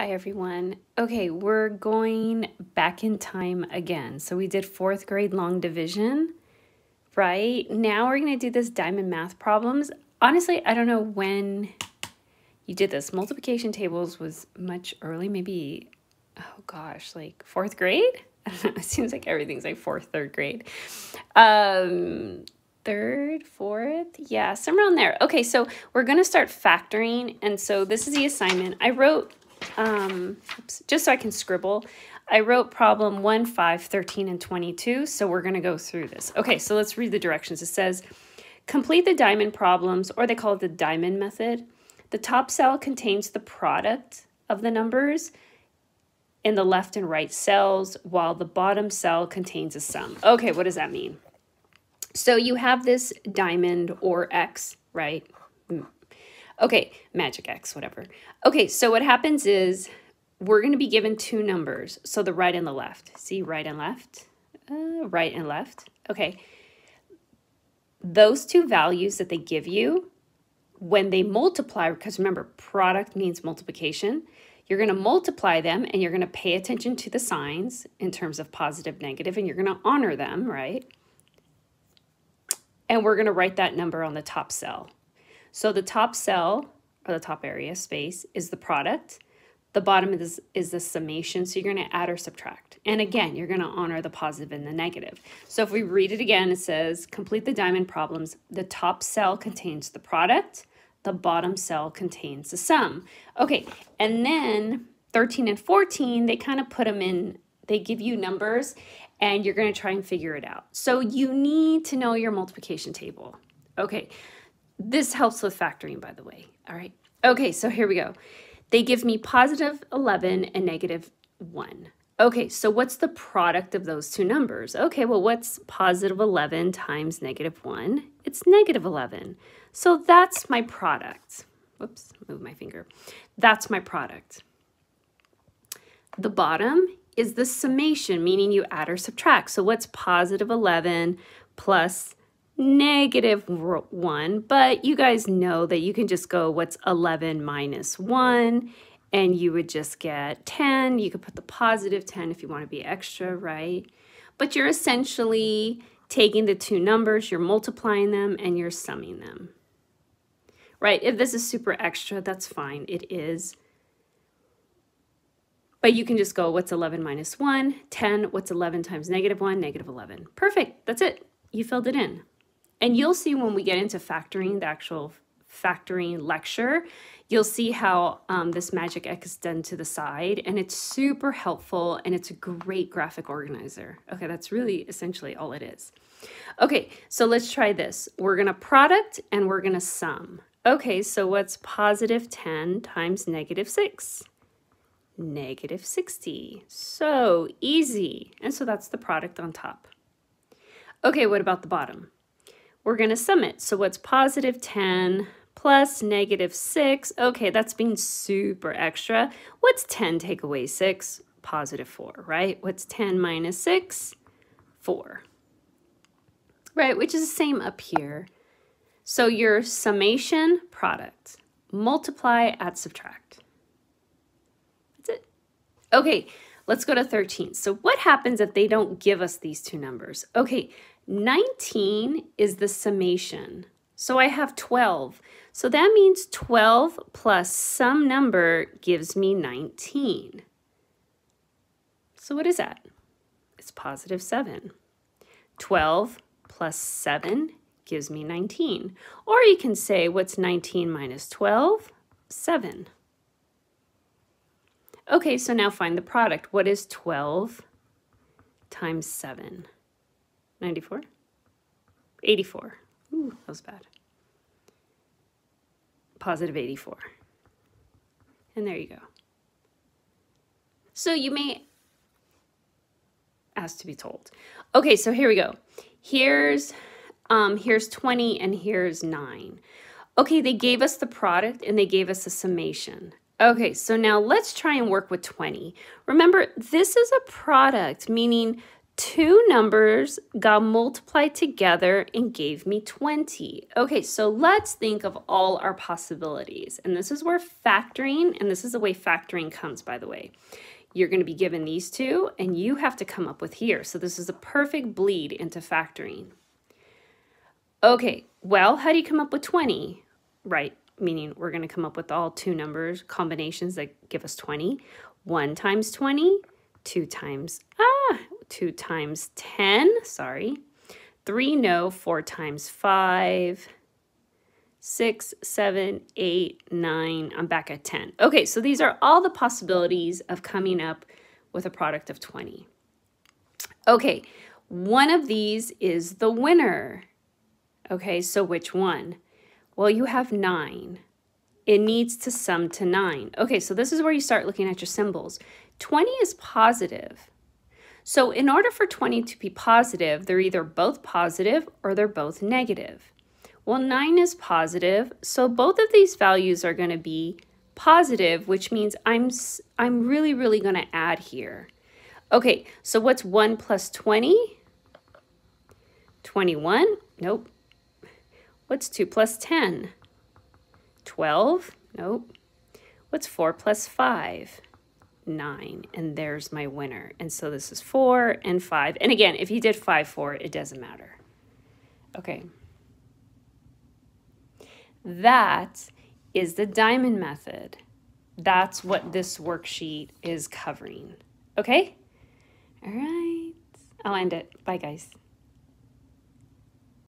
Hi everyone. Okay, we're going back in time again. So we did fourth grade long division, right? Now we're gonna do this diamond math problems. Honestly, I don't know when you did this. Multiplication tables was much early, maybe, oh gosh, like fourth grade? I don't know, it seems like everything's like fourth, third grade. Um, third, fourth, yeah, somewhere around there. Okay, so we're gonna start factoring. And so this is the assignment. I wrote um, just so I can scribble, I wrote problem 1, 5, 13, and 22. So we're going to go through this. Okay, so let's read the directions. It says, complete the diamond problems, or they call it the diamond method. The top cell contains the product of the numbers in the left and right cells, while the bottom cell contains a sum. Okay, what does that mean? So you have this diamond or X, right? Okay, magic X, whatever. Okay, so what happens is we're going to be given two numbers. So the right and the left. See, right and left, uh, right and left. Okay. Those two values that they give you, when they multiply, because remember, product means multiplication, you're going to multiply them and you're going to pay attention to the signs in terms of positive, negative, and you're going to honor them, right? And we're going to write that number on the top cell. So the top cell, or the top area space, is the product. The bottom is, is the summation, so you're going to add or subtract. And again, you're going to honor the positive and the negative. So if we read it again, it says, complete the diamond problems. The top cell contains the product. The bottom cell contains the sum. Okay, and then 13 and 14, they kind of put them in, they give you numbers, and you're going to try and figure it out. So you need to know your multiplication table. Okay, this helps with factoring, by the way. All right. Okay, so here we go. They give me positive 11 and negative 1. Okay, so what's the product of those two numbers? Okay, well, what's positive 11 times negative 1? It's negative 11. So that's my product. Whoops, move my finger. That's my product. The bottom is the summation, meaning you add or subtract. So what's positive 11 plus negative 1, but you guys know that you can just go what's 11 minus 1, and you would just get 10. You could put the positive 10 if you want to be extra, right? But you're essentially taking the two numbers, you're multiplying them, and you're summing them. Right? If this is super extra, that's fine. It is. But you can just go, what's 11 minus 1? 10. What's 11 times negative 1? Negative 11. Perfect. That's it. You filled it in. And you'll see when we get into factoring, the actual factoring lecture, you'll see how um, this magic X is done to the side and it's super helpful and it's a great graphic organizer. Okay, that's really essentially all it is. Okay, so let's try this. We're gonna product and we're gonna sum. Okay, so what's positive 10 times negative 6? Negative 60. So easy. And so that's the product on top. Okay, what about the bottom? We're going to sum it. So what's positive 10 plus negative 6? Okay, that's being super extra. What's 10 take away 6? Positive 4, right? What's 10 minus 6? 4. Right, which is the same up here. So your summation product, multiply, add, subtract. That's it. Okay, let's go to 13. So what happens if they don't give us these two numbers? Okay, 19 is the summation. So I have 12. So that means 12 plus some number gives me 19. So what is that? It's positive 7. 12 plus 7 gives me 19. Or you can say, what's 19 minus 12? 7. Okay, so now find the product. What is 12 times 7? 94? 84. Ooh, that was bad. Positive 84. And there you go. So you may ask to be told. Okay, so here we go. Here's um, here's 20 and here's 9. Okay, they gave us the product and they gave us a summation. Okay, so now let's try and work with 20. Remember, this is a product, meaning two numbers got multiplied together and gave me 20. Okay, so let's think of all our possibilities. And this is where factoring, and this is the way factoring comes, by the way. You're going to be given these two, and you have to come up with here. So this is a perfect bleed into factoring. Okay, well, how do you come up with 20? Right, meaning we're going to come up with all two numbers, combinations that give us 20. 1 times 20, 2 times, ah, 2 times 10, sorry. 3, no, 4 times 5, 6, 7, 8, 9, I'm back at 10. Okay, so these are all the possibilities of coming up with a product of 20. Okay, one of these is the winner. Okay, so which one? Well, you have 9. It needs to sum to 9. Okay, so this is where you start looking at your symbols. 20 is positive. So in order for 20 to be positive, they're either both positive or they're both negative. Well, 9 is positive, so both of these values are going to be positive, which means I'm, I'm really, really going to add here. Okay, so what's 1 plus 20? 21? Nope. What's 2 plus 10? 12? Nope. What's 4 plus 5? 9 and there's my winner. And so this is 4 and 5 and again if you did 5 4 it doesn't matter. Okay. That is the diamond method. That's what this worksheet is covering. Okay? All right. I'll end it. Bye guys